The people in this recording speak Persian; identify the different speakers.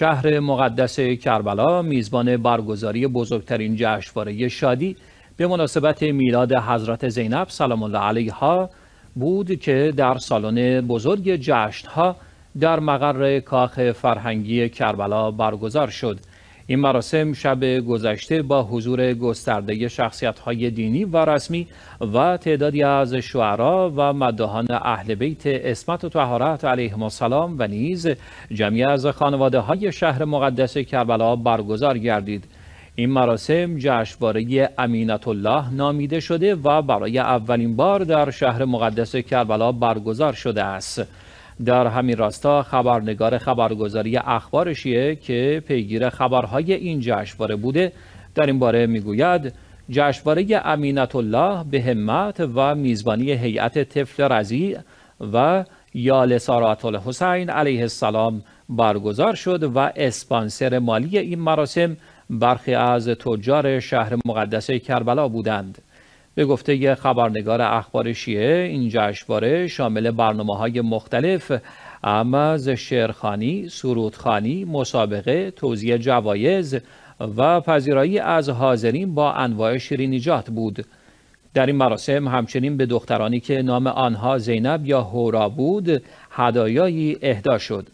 Speaker 1: شهر مقدس کربلا میزبان برگزاری بزرگترین جشنواره شادی. به مناسبت میلاد حضرت زینب سلام الله علیها بود که در سالن بزرگ جشنها در مقر کاخ فرهنگی کربلا برگزار شد. این مراسم شب گذشته با حضور گسترده های دینی و رسمی و تعدادی از شعرا و مدهان اهل بیت اسمت و طهارت علیهم السلام و نیز جمعی از خانواده های شهر مقدس کربلا برگزار گردید. این مراسم جشنواره امینت الله نامیده شده و برای اولین بار در شهر مقدس کربلا برگزار شده است. در همین راستا خبرنگار خبرگزاری اخبار شیعه که پیگیر خبرهای این جشنواره بوده در این باره می‌گوید جشنواره امینت الله به همت و میزبانی هیئت طفل رضی و یال سارات الحسین علیه السلام برگزار شد و اسپانسر مالی این مراسم برخی از تجار شهر مقدس کربلا بودند. به گفته خبرنگار اخبار شیعه این جشنواره شامل برنامه های مختلف اما از شعرخانی، سرودخانی، مسابقه، توزیع جوایز و پذیرایی از حاضرین با انواع شیرینیجات بود. در این مراسم همچنین به دخترانی که نام آنها زینب یا هورا بود هدایایی اهدا شد.